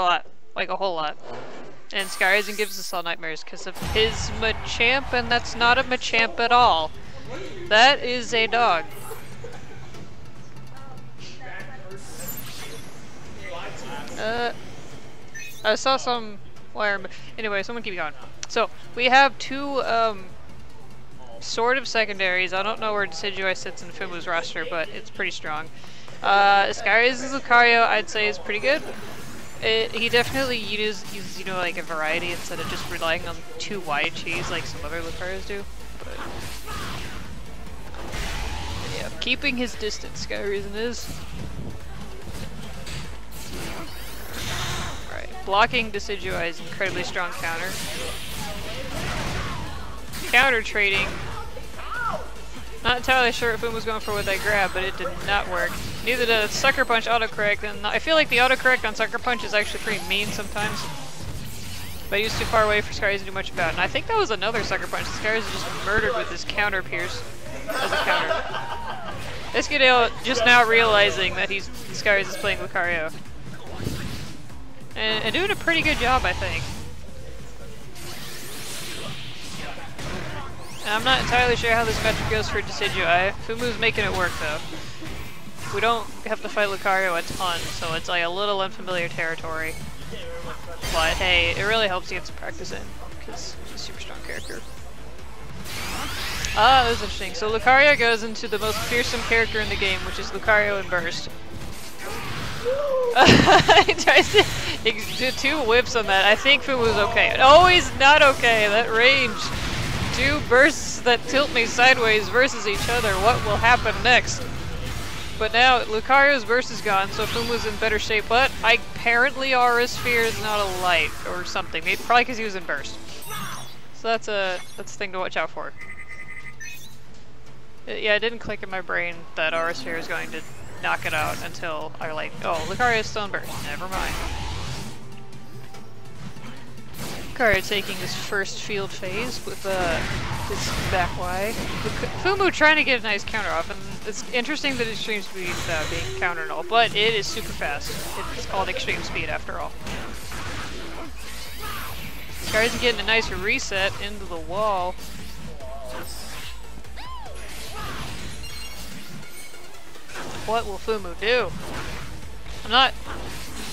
a lot. Like a whole lot. And SkyRasen gives us all nightmares because of his Machamp, and that's not a Machamp at all. That is a dog. Uh, I saw some wire. Anyway, someone keep going. So we have two um, sort of secondaries. I don't know where Decidueye sits in Fumu's roster, but it's pretty strong. Uh, Skyrays' Lucario, I'd say, is pretty good. It, he definitely uses, uses, you know, like a variety instead of just relying on two wide cheese like some other Lucarios do. But yeah, keeping his distance, SkyRasen is. Right, blocking is incredibly strong counter. Counter trading. Not entirely sure if Boom was going for what I grabbed, but it did not work. Neither did Sucker Punch autocorrect, and I feel like the autocorrect on Sucker Punch is actually pretty mean sometimes. But he was too far away for Skyries to do much about. And I think that was another Sucker Punch. Skyries just murdered with his counter pierce as a counter. Escudale just now realizing that he's Skyries is playing Lucario. And, and doing a pretty good job, I think. And I'm not entirely sure how this matchup goes for Decidueye. Fumu's making it work though. We don't have to fight Lucario a ton, so it's like a little unfamiliar territory. But hey, it really helps to get some practice in, because he's a super strong character. Ah, that was interesting. So Lucario goes into the most fearsome character in the game, which is Lucario in Burst. he tries to do two whips on that. I think Fumu's okay. Oh, he's not okay. That range. Two bursts that tilt me sideways versus each other. What will happen next? But now Lucario's burst is gone, so Fumu's in better shape. But I, apparently Aura Sphere is not a light or something. Maybe, probably because he was in burst. So that's a that's a thing to watch out for. Uh, yeah, it didn't click in my brain that Aura Sphere is going to knock it out until I like, oh, Lucario's in burst. Never mind. Lucario taking his first field phase with uh, his back Y. Fumu trying to get a nice counter off, and it's interesting that extreme speed uh, being counter and all, but it is super fast. It's called extreme speed after all. Guy's getting a nice reset into the wall. What will Fumu do? I'm not...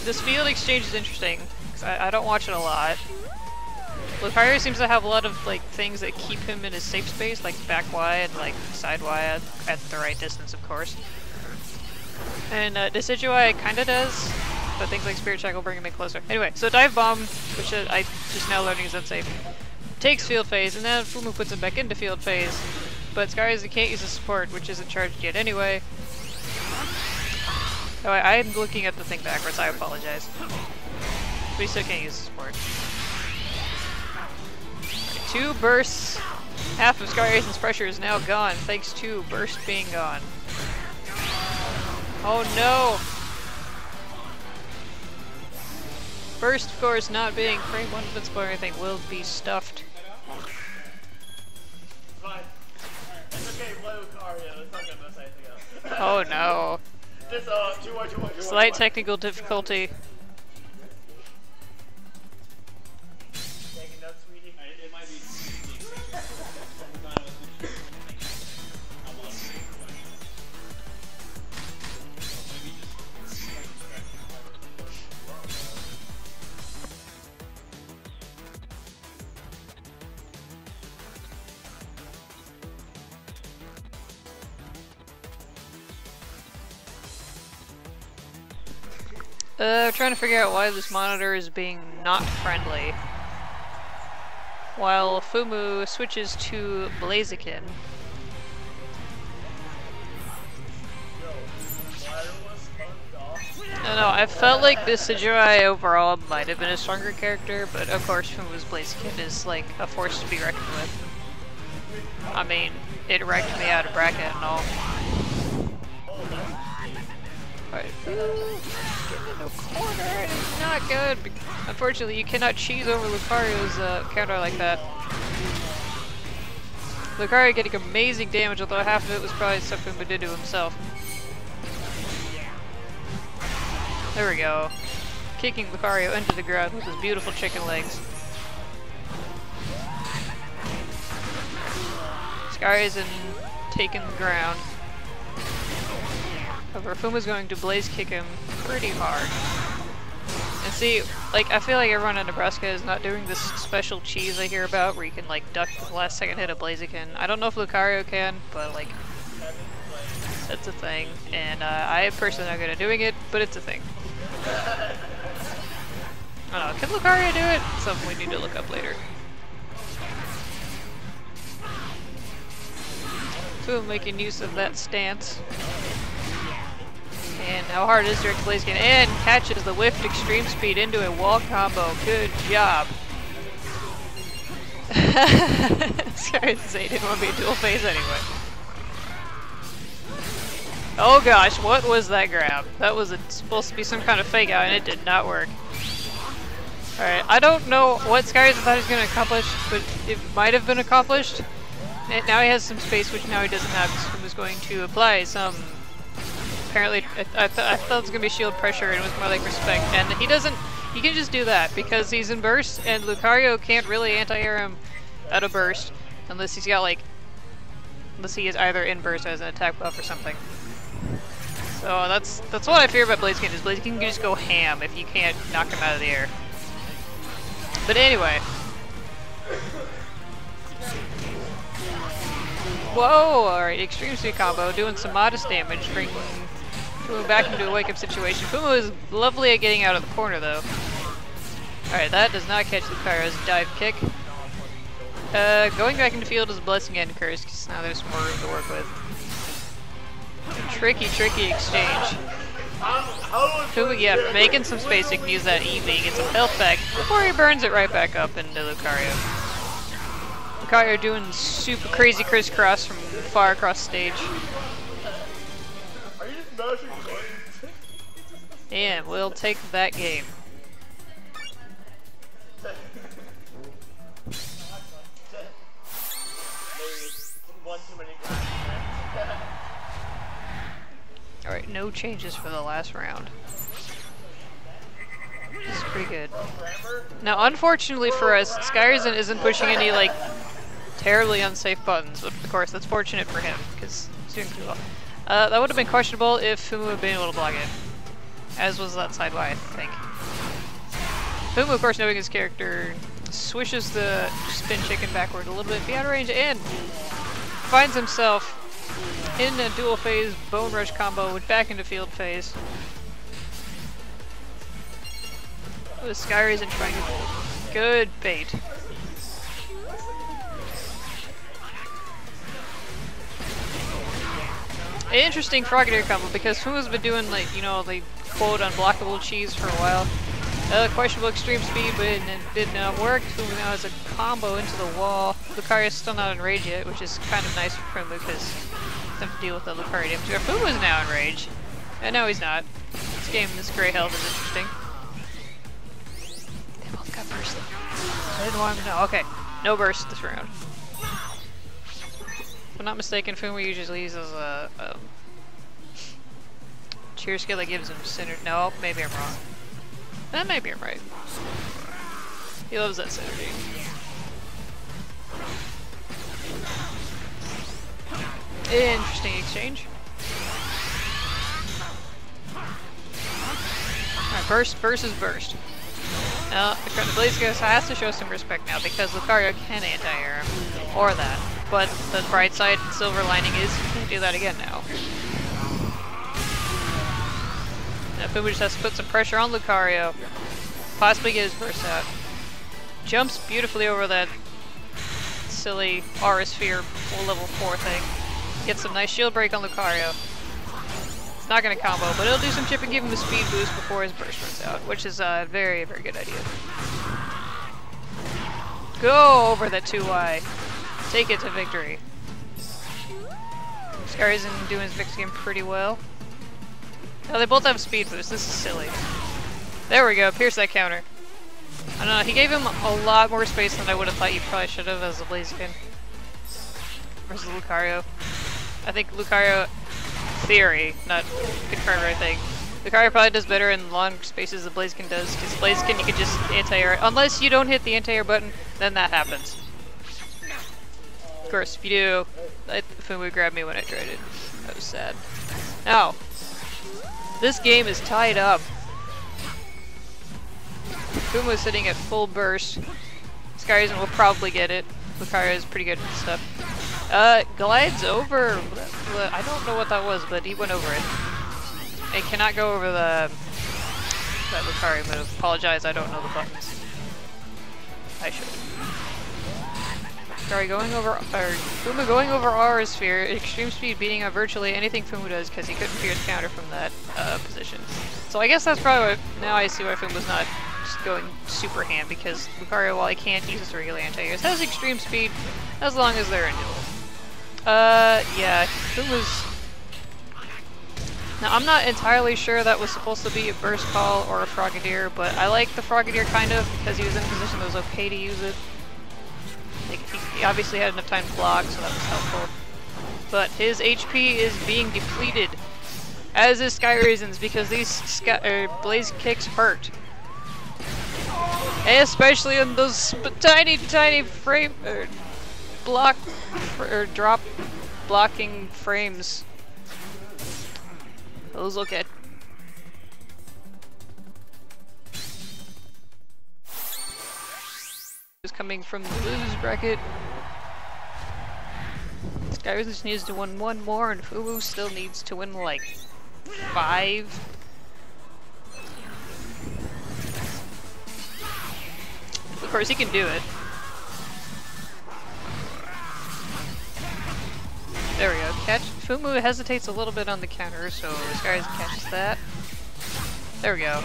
This field exchange is interesting, I, I don't watch it a lot. Lucario seems to have a lot of like things that keep him in his safe space, like back wide, like side wide, at the right distance, of course. And uh, Decidueye kinda does, but things like Spirit will bring him in closer. Anyway, so Dive Bomb, which uh, I just now learning is unsafe, takes field phase, and then Fumu puts him back into field phase. But Skyrise can't use a support, which isn't charged yet anyway. Oh, I, I'm looking at the thing backwards, I apologize. But he still can't use a support. Two bursts. Half of SkyRasen's pressure is now gone, thanks to burst being gone. Oh no! Burst, of course, not being frame one invincible or anything, will be stuffed. Oh no. Slight technical difficulty. Uh, trying to figure out why this monitor is being not friendly. While Fumu switches to Blaziken. I know, I felt like this Decidueye overall might have been a stronger character, but of course Fumu's Blaziken is like a force to be reckoned with. I mean, it wrecked me out of bracket and all. Right. Getting in a corner is not good. Unfortunately, you cannot cheese over Lucario's uh, counter like that. Lucario getting amazing damage, although half of it was probably something to himself. There we go. kicking Lucario into the ground with his beautiful chicken legs. Sky's and taking the ground. However, Fumu's going to blaze kick him pretty hard. And see, like, I feel like everyone in Nebraska is not doing this special cheese I hear about where you can, like, duck the last second hit of Blaziken. I don't know if Lucario can, but, like, that's a thing. And uh, I personally not good at doing it, but it's a thing. I don't know, can Lucario do it? Something we need to look up later. Fumu making use of that stance. And how hard is Direct Blaziken? And catches the whiffed extreme speed into a wall combo. Good job. Sorry to say, didn't want to be a dual phase anyway. Oh gosh, what was that grab? That was a, supposed to be some kind of fake out and it did not work. Alright, I don't know what Skyrim thought he was going to accomplish, but it might have been accomplished. And now he has some space, which now he doesn't have, so he was going to apply some... Apparently, I, I, th I thought it was to be shield pressure, and it was more like respect. And he doesn't... He can just do that, because he's in burst, and Lucario can't really anti-air him out of burst, unless he's got, like... Unless he is either in burst as an attack buff or something. So that's that's what I fear about Blaziken, is Blaziken can just go ham if you can't knock him out of the air. But anyway. Whoa! Alright, extreme speed combo, doing some modest damage, bringing Fumu back into a wake up situation. Fumu is lovely at getting out of the corner though. Alright, that does not catch Lucario's dive kick. Uh, going back into field is a blessing and curse, because now there's more room to work with. Tricky, tricky exchange. Fumu, yeah, making some space, he can use that Eevee, get some health back, before he burns it right back up into Lucario. Lucario doing super crazy crisscross from far across stage. And we'll take that game. Alright, no changes for the last round. This is pretty good. Now, unfortunately for us, SkyRasen isn't pushing any, like, terribly unsafe buttons, but of course, that's fortunate for him, because he's doing pretty well. Uh, that would have been questionable if Fumu had been able to block it. As was that side Y, I think. Fumu, of course, knowing his character, swishes the spin chicken backward a little bit, be out of range, and finds himself in a dual phase bone rush combo with back into field phase. Oh, Skyr isn't trying to good bait. Interesting Frogadier combo because Fumu's been doing like, you know, the quote unblockable cheese for a while. Uh, questionable extreme speed, but it did not work. Fumu now has a combo into the wall. Lucario's still not in rage yet, which is kind of nice for Fumu because have to deal with the Lucario damage. Fumu's now in rage. And no, he's not. This game, this gray health is interesting. They both got burst. I didn't want him to know. Okay, no burst this round. If I'm not mistaken, Fumu usually uses a, a cheer skill that gives him synergy. No, maybe I'm wrong. Eh, maybe I'm right. He loves that synergy. Interesting exchange. Alright, burst versus burst. Now, the Blaziken has to show some respect now because Lucario can anti-air him, or that. But the bright side, silver lining is he can do that again now. Now Fumu just has to put some pressure on Lucario, possibly get his burst out. Jumps beautifully over that silly Aura Sphere level 4 thing. Get some nice shield break on Lucario. It's not to combo, but it'll do some chip and give him a speed boost before his burst runs out, which is a very, very good idea. Go over that 2Y. Take it to victory. SkyRasen doing his mix game pretty well. Oh, they both have speed boost. This is silly. There we go. Pierce that counter. I don't know. He gave him a lot more space than I would have thought you probably should have as a Blaziken. Versus Lucario. I think Lucario, theory, not confirmed or anything, Lucario probably does better in long spaces than Blaziken does, because Blaziken you can just anti-air, unless you don't hit the anti-air button, then that happens. Of course, if you do, I, Fumu grabbed me when I tried it. That was sad. Now, this game is tied up. Fumu sitting at full burst. Skyrim will probably get it. Lucario is pretty good at stuff. Uh, glides over. I don't know what that was, but he went over it. It cannot go over the that Lucario move. Apologize, I don't know the buttons. I should. Sorry, going over, or Fumu going over Aura Sphere, extreme speed beating on virtually anything Fumu does because he couldn't pierce counter from that uh, position. So I guess that's probably what, now I see why Fumu's not just going super ham because Lucario, while he can't use his regular anti-airs, has extreme speed as long as they're in duel. Uh, yeah, Fumu's now, I'm not entirely sure that was supposed to be a burst call or a Frogadier, but I like the Frogadier kind of because he was in a position that was okay to use it. He obviously had enough time to block, so that was helpful. But his HP is being depleted, as is Skyrasen's, because these Sky er, Blaze kicks hurt. And especially in those tiny, tiny frame, er, block, or drop blocking frames. Those look at. Coming from the lose bracket. Skyrim just needs to win one more, and Fumu still needs to win like five. Of course, he can do it. There we go. Catch. Fumu hesitates a little bit on the counter, so Skies catches that. There we go.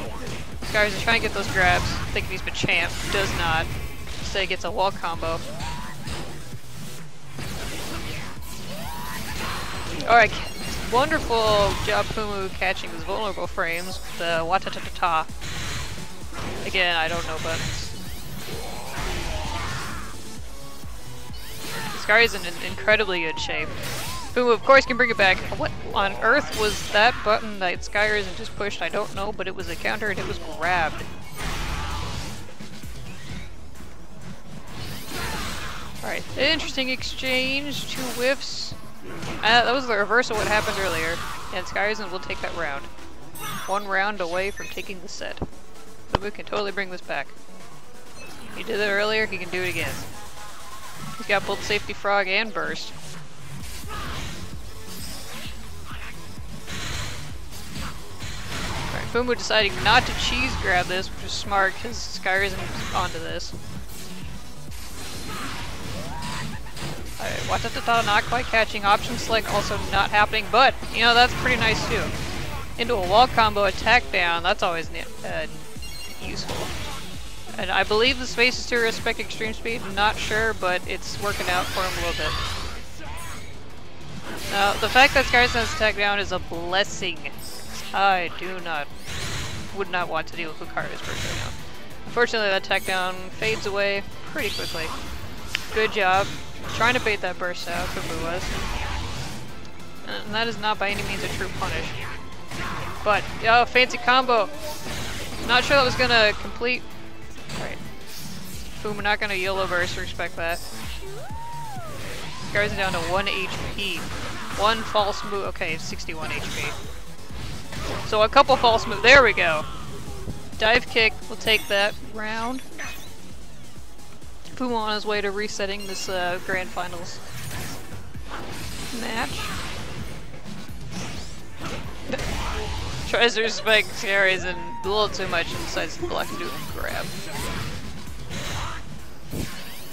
Skies is trying to get those grabs, thinking he's been champ. Does not. Instead gets a wall combo. Alright, wonderful job Fumu catching those vulnerable frames. The Watatatata. Again, I don't know buttons. Sky is in incredibly good shape. Who, of course, can bring it back. What on earth was that button that SkyRasen just pushed? I don't know, but it was a counter and it was grabbed. Alright, interesting exchange. Two whiffs. Uh, that was the reverse of what happened earlier. And SkyRasen will take that round. One round away from taking the set. we can totally bring this back. He did it earlier, he can do it again. He's got both Safety Frog and Burst. Alright, Fumu deciding not to cheese grab this, which is smart because SkyRasen onto this. Watatata not quite catching, option select also not happening, but, you know, that's pretty nice too. Into a wall combo attack down, that's always uh, useful. And I believe the space is to respect extreme speed, I'm not sure, but it's working out for him a little bit. Now, the fact that Skysense attack down is a blessing. I do not, would not want to deal with Lucario's burst right now. Unfortunately, that attack down fades away pretty quickly. Good job. Trying to bait that burst out, Kubu was. And that is not by any means a true punish. But, oh, fancy combo! Not sure that was gonna complete Right. Boom, we're not gonna YOLO burst, respect that. Guy's down to 1 HP. One false move, okay, 61 HP. So a couple false moves, there we go. Dive kick, we'll take that round. Fumu on his way to resetting this uh, grand finals match. Tries to respect carries and a little too much and decides to block do a grab.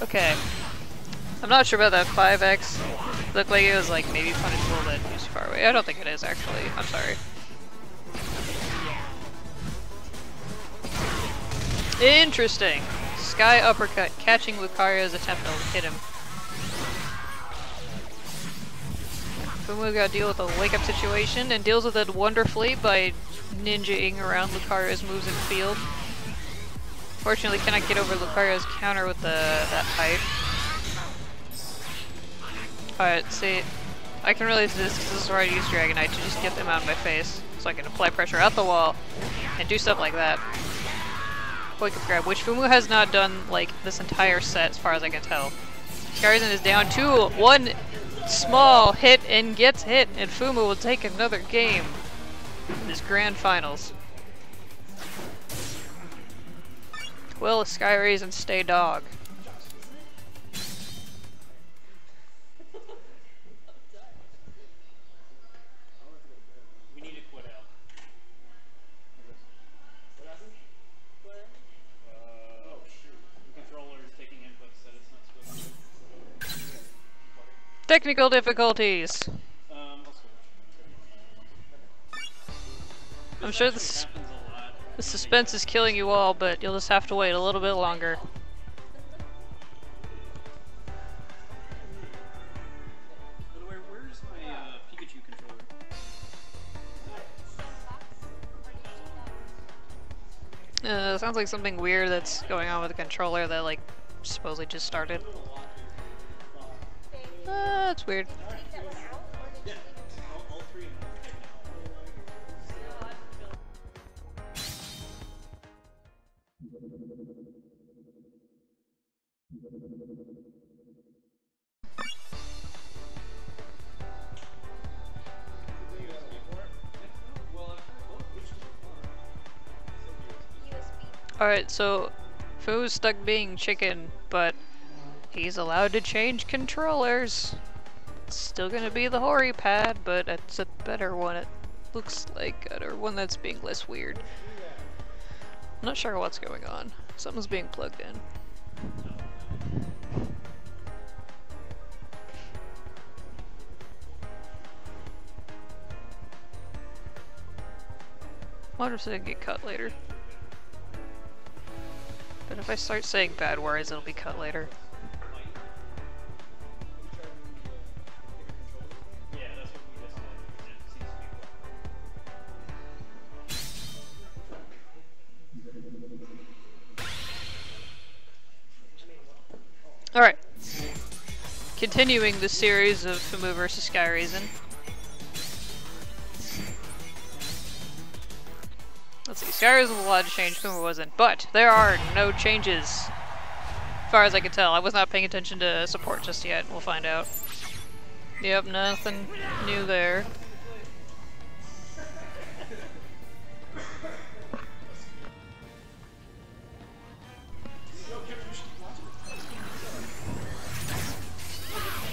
Okay. I'm not sure about that 5x. Looked like it was like maybe little bit too far away. I don't think it is actually. I'm sorry. Interesting. Sky uppercut, catching Lucario's attempt to hit him. Fumu got to deal with a wake-up situation and deals with it wonderfully by ninjaing around Lucario's moves in field. Fortunately, cannot get over Lucario's counter with the that height. Alright, see, I can really do this because this is where I use Dragonite to just get them out of my face. so I can apply pressure at the wall and do stuff like that. Quick grab, which Fumu has not done like this entire set as far as I can tell. SkyRasen is down two, one small hit and gets hit, and Fumu will take another game in this grand finals. Will SkyRasen stay dog? Technical difficulties. Um. I'm sure This the suspense is killing you all, but you'll just have to wait a little bit longer. Uh, sounds like something weird that's going on with the controller that like supposedly just started. Oh, That's weird. Of them. Alright, so Foo's stuck being chicken, but he's allowed to change controllers. It's still gonna be the Hori pad, but it's a better one, it looks like, or one that's being less weird. I'm not sure what's going on. Something's being plugged in. wonder if they get cut later. But if I start saying bad words, it'll be cut later. Alright. Continuing the series of Fumu vs. SkyRasen. Let's see, SkyRasen was allowed to change, Fumu wasn't, but there are no changes. As far as I can tell, I was not paying attention to support just yet, we'll find out. Yep, nothing new there.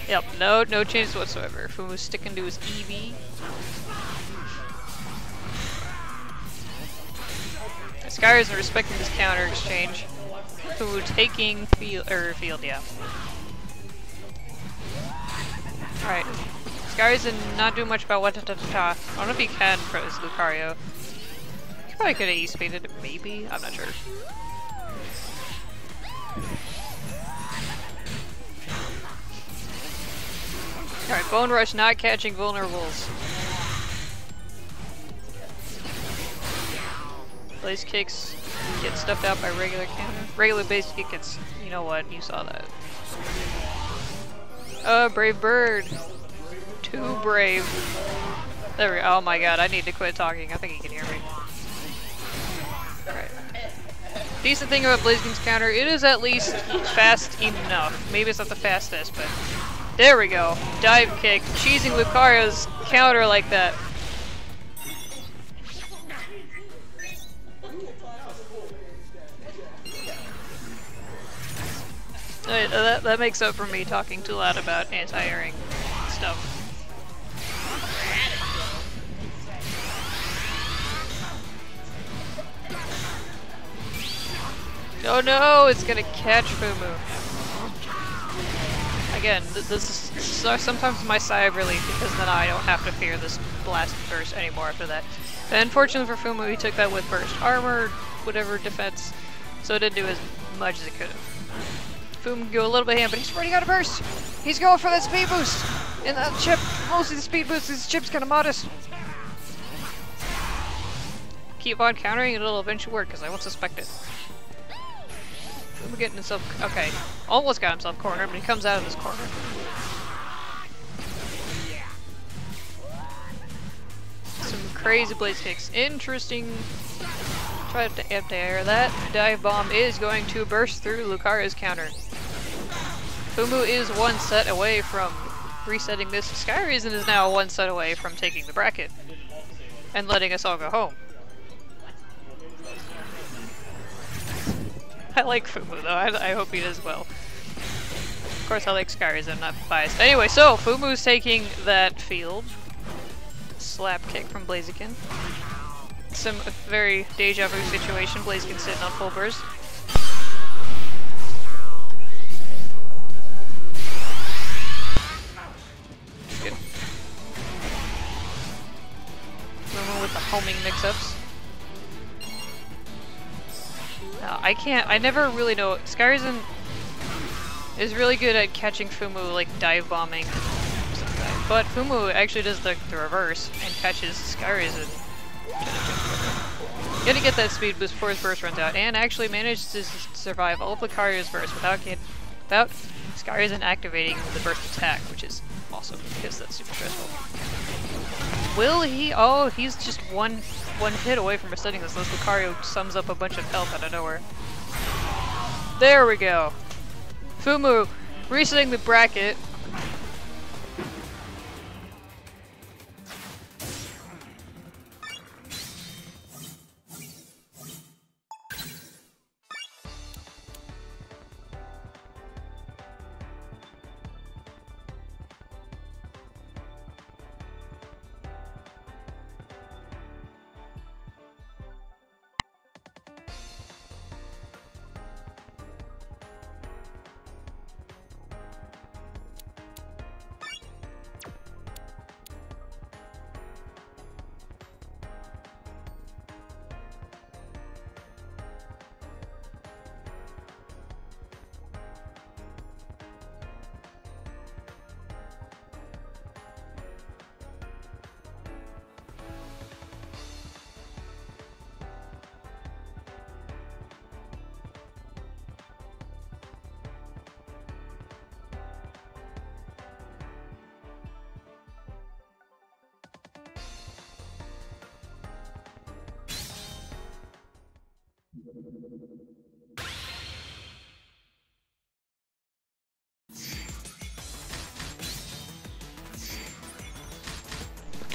Yep, no no changes whatsoever. Fumu's sticking to his Eevee. Skyr isn't respecting this counter exchange. Fumu taking field or field, yeah. Alright. Skyr not doing much about what ta ta ta ta. I don't know if he can pros Lucario. He probably could have e-speeded it, maybe? I'm not sure. Alright, Bone Rush not catching vulnerables. Blaze kicks get stuffed out by regular counter. Regular base kick gets, you know what, you saw that. Oh, Brave Bird. Too brave. There we go. Oh my god, I need to quit talking. I think he can hear me. Alright. Decent thing about Blaziken's counter, it is at least fast enough. Maybe it's not the fastest, but there we go. Dive kick, cheesing Lucario's counter like that. Uh, that, that makes up for me talking too loud about anti-airing stuff. Oh no, it's gonna catch Fumu. Again, th this is so sometimes my sigh of relief because then I don't have to fear this blast burst anymore after that. And unfortunately for Fumu, he took that with burst armor, whatever defense, so it didn't do as much as it could have. Fumu can go a little bit ham, but he's running out of burst! He's going for that speed boost! And that chip, mostly the speed boost, this chip's kinda modest. Keep on countering, it'll eventually work, because I won't suspect it. Getting himself, okay, almost got himself cornered, but he comes out of this corner. Some crazy blaze kicks. Interesting. Try to anti-air that. Dive bomb is going to burst through Lucario's counter. Fumu is one set away from resetting this. SkyRasen is now one set away from taking the bracket and letting us all go home. I like Fumu though, I, I hope he does well. Of course I like Skyries, I'm not biased. Anyway, so Fumu's taking that field. Slap kick from Blaziken. Some very deja vu situation, Blaziken sitting on full burst. Good. Fumu with the homing mix-ups. Uh, I can't, I never really know, SkyRasen is really good at catching Fumu, like dive bombing But Fumu actually does the, the reverse and catches SkyRasen. Gonna get that speed boost before his burst runs out, and actually managed to survive all of Lucario's burst without get, without SkyRasen activating the burst attack, which is awesome because that's super stressful. Will he? Oh, he's just one one hit away from resetting this unless Lucario sums up a bunch of health out of nowhere. There we go. Fumu resetting the bracket.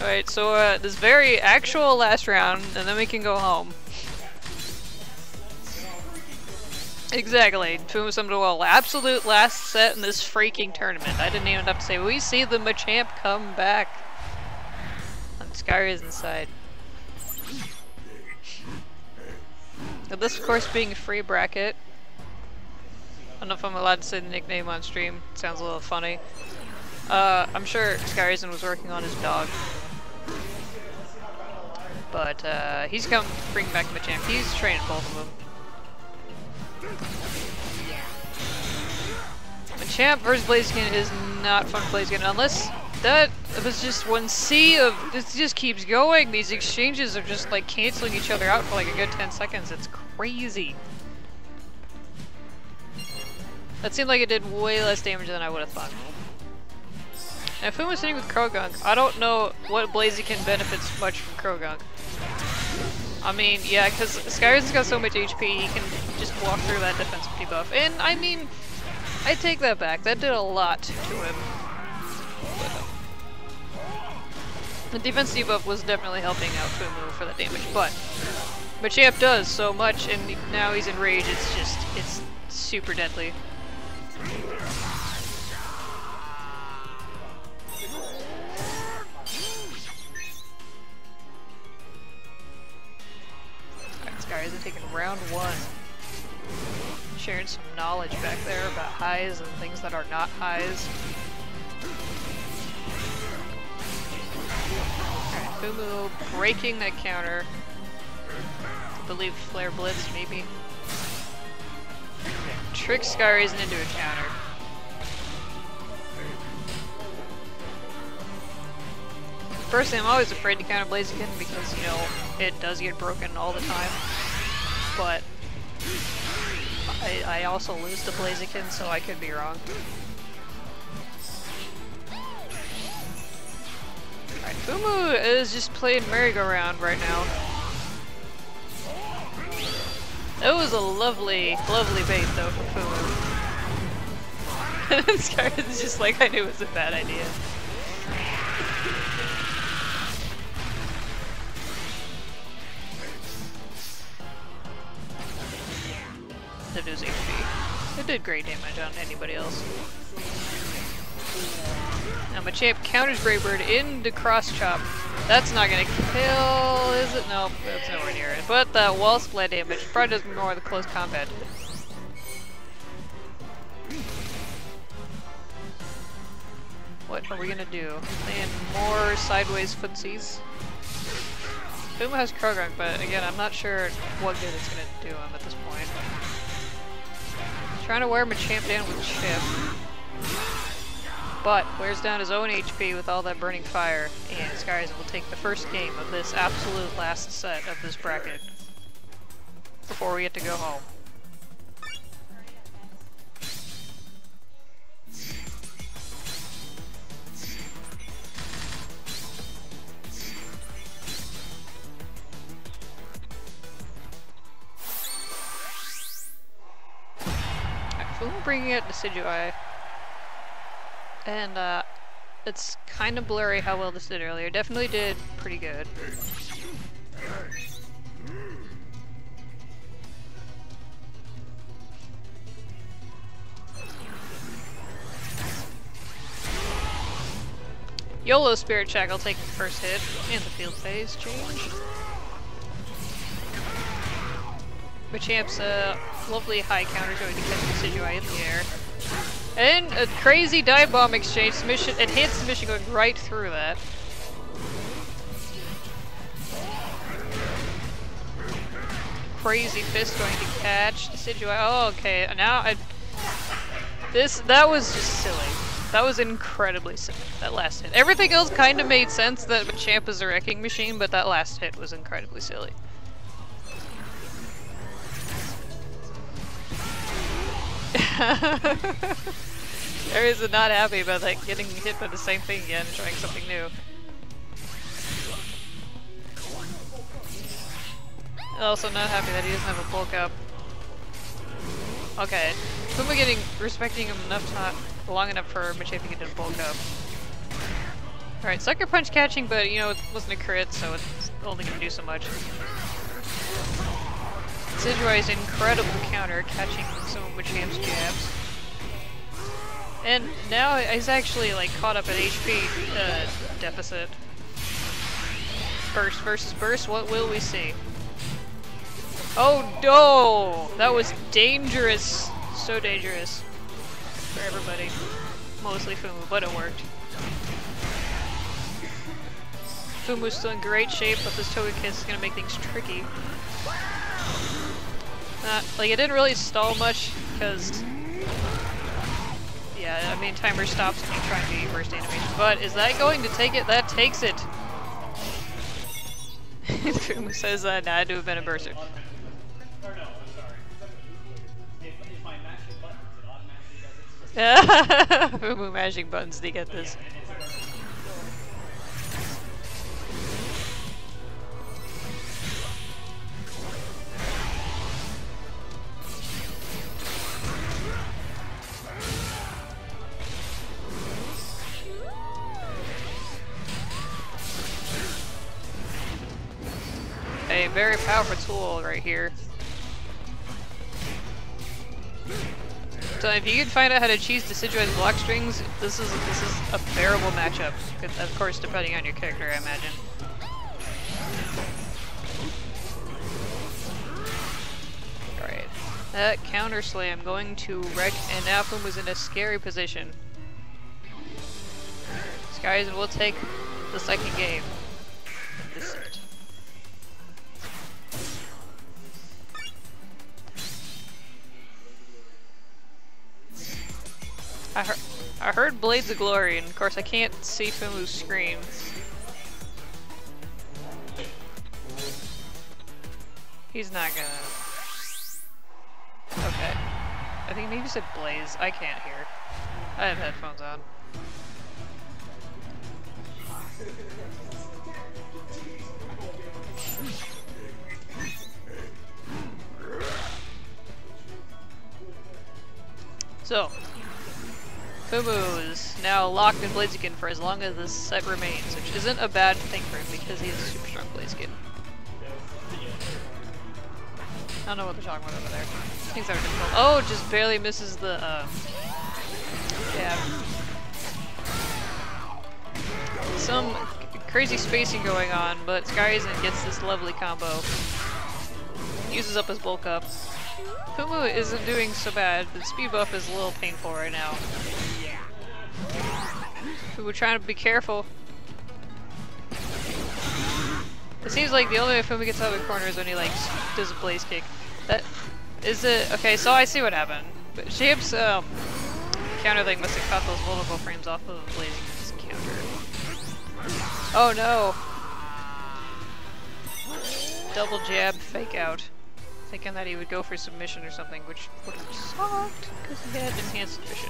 Alright, so uh, this very actual last round, and then we can go home. Exactly. Fumu summed well. Absolute last set in this freaking tournament. I didn't even have to say, we see the Machamp come back. On SkyRasen's side. Now this, of course, being a free bracket. I don't know if I'm allowed to say the nickname on stream. It sounds a little funny. Uh, I'm sure SkyRasen was working on his dog. But uh, he's come bring back Machamp. He's training both of them. Machamp versus Blaziken is not fun Blaziken unless that was just one sea of this just keeps going. These exchanges are just like canceling each other out for like a good 10 seconds. It's crazy. That seemed like it did way less damage than I would have thought. If I was sitting with Croagunk, I don't know what Blaziken benefits much from Croagunk. I mean, yeah, because SkyRasen's got so much HP, he can just walk through that defensive debuff. And, I mean, I take that back. That did a lot to him. the defense debuff was definitely helping out to Fumu for the damage, but Machamp does so much, and now he's enraged, it's just, it's super deadly. Are taking round one. Sharing some knowledge back there about highs and things that are not highs. Alright, Fumu breaking that counter. I believe Flare Blitz, maybe. Trick SkyRasen into a counter. Personally, I'm always afraid to counter Blaziken because, you know, it does get broken all the time but I, I also lose to Blaziken, so I could be wrong. Alright, Fumu is just playing merry-go-round right now. That was a lovely, lovely bait though for Fumu. Scar is just like I knew it was a bad idea. That is HP. It did great damage on anybody else. Now Machamp counters Brave Bird into Cross Chop. That's not gonna kill, is it? Nope, that's nowhere near it. But that wall split damage probably does more the close combat. What are we gonna do? Playing more sideways footsies? Boom has Croagunk, but again, I'm not sure what good it's gonna do him at this point. Trying to wear Machamp down with Chip. But wears down his own HP with all that burning fire, and Skies will take the first game of this absolute last set of this bracket before we get to go home. Bringing out Decidueye. And uh, it's kind of blurry how well this did earlier. Definitely did pretty good. YOLO Spirit Shackle taking the first hit and the field phase change. Machamp's a lovely high counter going to catch Decidueye in the air. And a crazy dive bomb exchange submission. It hits submission going right through that. Crazy fist going to catch Decidueye. Oh, okay. Now I. This that was just silly. That was incredibly silly. That last hit. Everything else kind of made sense that Champ is a wrecking machine, but that last hit was incredibly silly. Aries is not happy about like getting hit by the same thing again, trying something new. Also not happy that he doesn't have a bulk up. Okay. Fumu getting respecting him enough time long enough for Machamp to get a bulk up. Alright, Sucker Punch catching, but you know, it wasn't a crit, so it's only gonna do so much. Decidueye's incredible counter, catching some of Machamp's jabs. And now he's actually like caught up at HP uh, deficit. Burst versus burst, what will we see? Oh no! That was dangerous. So dangerous. For everybody. Mostly Fumu, but it worked. Fumu's still in great shape, but this Togekiss is gonna make things tricky. Uh, like, it didn't really stall much, because... Yeah, I mean, timer stops when you try and do your burst animation. But is that going to take it? That takes it! Fumu says that nah, to have been a first. Fumu mashing buttons to get this. Tool right here. So if you can find out how to cheese Decidueye's block strings, this is this is a bearable matchup. Of course, depending on your character, I imagine. Alright. That counter slam going to wreck, and now was in a scary position. Skies will take the second game. I heard Blades of Glory, and of course I can't see Fumu's screen. He's not gonna... Okay. I think maybe he said Blaze. I can't hear. I have headphones on. So, Is now locked in Blaziken for as long as this set remains, which isn't a bad thing for him because he has super strong Blaziken. I don't know what they're talking about over there. Things are difficult. Oh, just barely misses the, um, yeah. Some crazy spacing going on, but SkyRasen gets this lovely combo. Uses up his bulk up. Fumu isn't doing so bad, but speed buff is a little painful right now. Fumu trying to be careful. It seems like the only way Fumu gets out of the corner is when he like does a blaze kick. That is it. Okay, so I see what happened. But Shape's um, counter thing must have cut those multiple frames off of the Blazing counter. Oh no! Double jab, fake out thinking that he would go for submission or something, which would have sucked because he had enhanced submission.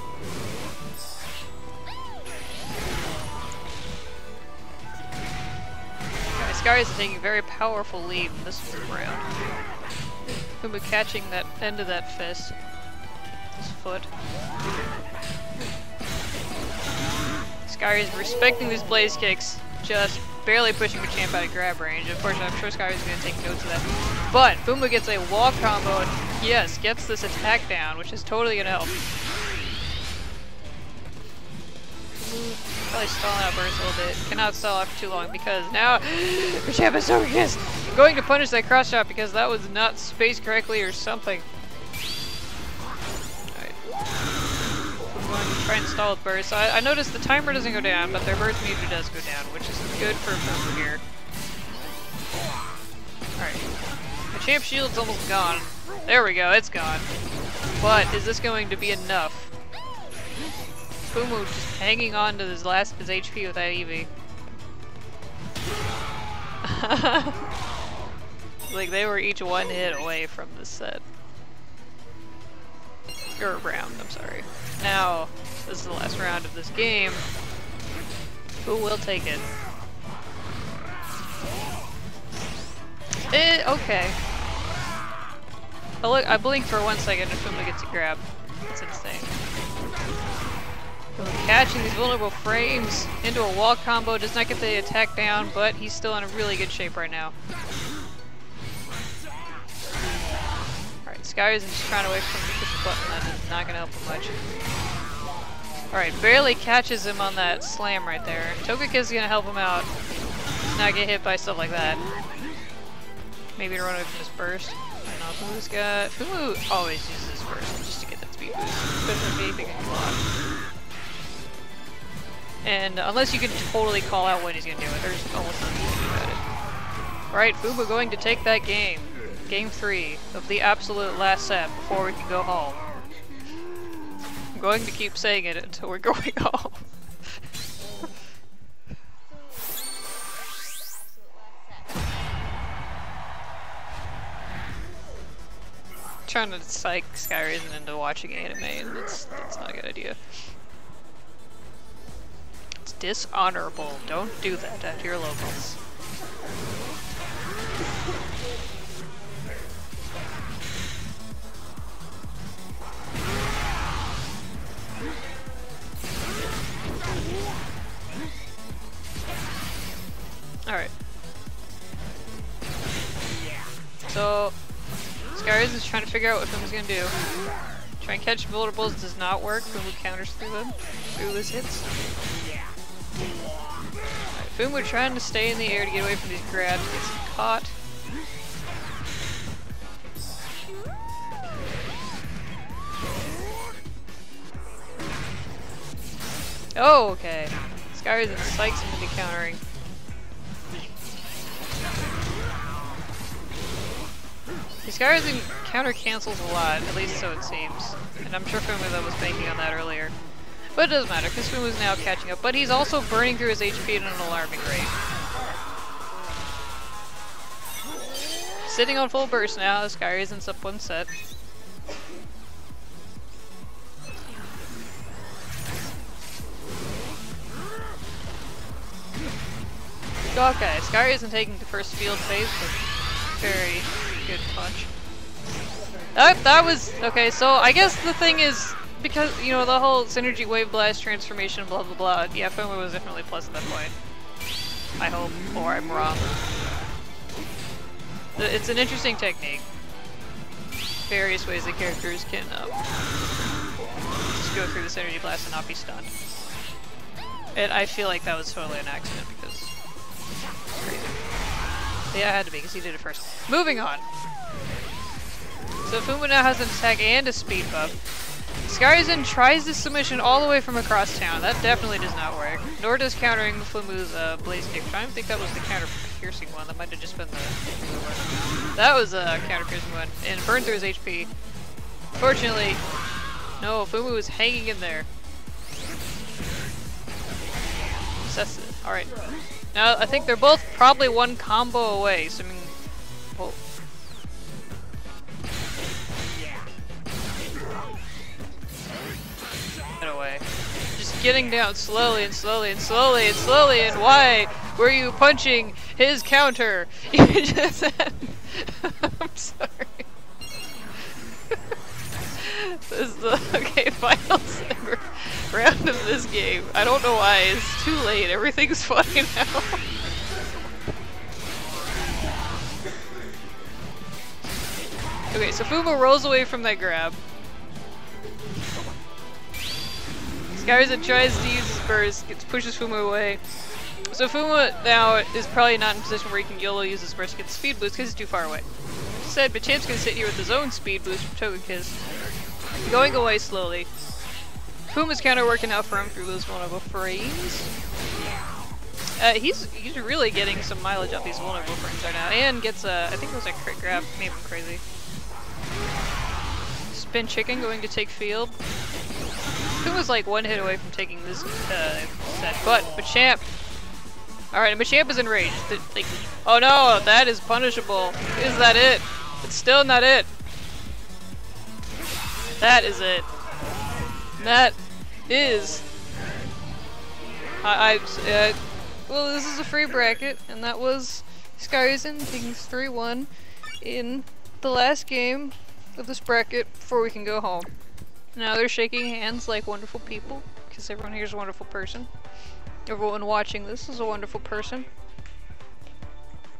Sky is taking a very powerful lead this round. Fumu catching that end of that fist. His foot. Sky is respecting these blaze kicks, just barely pushing Machamp out of grab range. Unfortunately, I'm sure Sky is going to take notes of that. But Fumu gets a wall combo and yes, gets this attack down, which is totally going to help. Probably stalling out burst a little bit. Cannot stall out for too long because now Machamp is so yes, going to punish that cross shot because that was not spaced correctly or something. Alright. I'm going to try and stall with burst. I, I noticed the timer doesn't go down, but their burst meter does go down, which is good for Fumu here. Alright. The champ shield's almost gone. There we go, it's gone. But is this going to be enough? Fumu just hanging on to his last his HP with that Eevee. like they were each one hit away from this set. Or round, I'm sorry. Now, this is the last round of this game. Who will take it? Eh, okay. Oh look, I blinked for one second and Fumu gets a grab. That's insane. Catching these vulnerable frames into a wall combo, does not get the attack down, but he's still in a really good shape right now. Alright, Sky is just trying to wait for him to push the button, that is not gonna help him much. Alright, barely catches him on that slam right there. Togekiss is gonna help him out. Not get hit by stuff like that. Maybe to run away from this burst. I don't know, Fumu's got... Fumu always uses this burst just to get that speed boost. Good for vaping a lot. And unless you can totally call out when he's gonna do it, there's almost nothing you can do about it. Alright, Fumu going to take that game. Game 3 of the absolute last set before we can go home I'm going to keep saying it until we're going home. trying to psych SkyRasen into watching anime, and that's not a good idea. Dishonorable. Don't do that at your locals. Alright. So, SkyRasen is trying to figure out what Fumu's gonna do. Try and catch vulnerables does not work. Fumu counters through them, through his hits. Right, Fumu trying to stay in the air to get away from these grabs, gets caught. Oh, okay. SkyRasen psychs him into countering. These guys counter cancels a lot, at least so it seems. And I'm sure Fumuda was banking on that earlier. But it doesn't matter, because is now catching up. But he's also burning through his HP at an alarming rate. Sitting on full burst now, SkyRasen's up one set. Okay, Sky isn't taking the first field phase, but very good punch. That, that was, okay, so I guess the thing is, because, you know, the whole Synergy Wave Blast transformation, blah blah blah, yeah, Fumu was definitely plus at that point. I hope, or I'm wrong. It's an interesting technique. Various ways that characters can um, just go through this energy blast and not be stunned. And I feel like that was totally an accident because crazy. Yeah, it had to be because he did it first. Moving on. So Fumu now has an attack and a speed buff. SkyRasen tries this submission all the way from across town. That definitely does not work. Nor does countering Fumu's uh, Blaze Kick. I don't think that was the counter piercing one. That might have just been the. That was a counter piercing one. And burned through his HP. Fortunately, no, Fumu was hanging in there. Alright. Now, I think they're both probably one combo away, so I mean... Well, away. Just getting down slowly and slowly and slowly and slowly and why were you punching his counter? I'm sorry. this is the okay final round of this game. I don't know why, it's too late, everything's fine now. okay, so Fumu rolls away from that grab. SkyRasen tries to use his burst, gets pushes Fumu away. So Fumu now is probably not in a position where he can YOLO use his burst, to get the speed boost because he's too far away. Said, but Champ's gonna sit here with his own speed boost from Togekiss. Going away slowly. Fumu's counter working out for him through those vulnerable frames. Uh, he's he's really getting some mileage off these vulnerable frames right now, and gets a I think it was a crit grab, maybe crazy. Spin chicken going to take field. Who was like one hit away from taking this uh, set, but Machamp. Alright, Machamp is enraged. The, like, oh no, that is punishable. Is that it? It's still not it. That is it. That is. I, I uh, well, this is a free bracket, and that was SkyRasen taking 3-1 in the last game of this bracket before we can go home. Now they're shaking hands like wonderful people, because everyone here is a wonderful person. Everyone watching this is a wonderful person.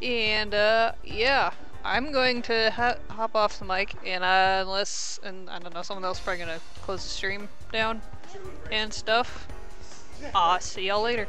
And, uh, yeah. I'm going to hop off the mic, and uh, unless, and I don't know, someone else probably gonna close the stream down and stuff. I'll see y'all later.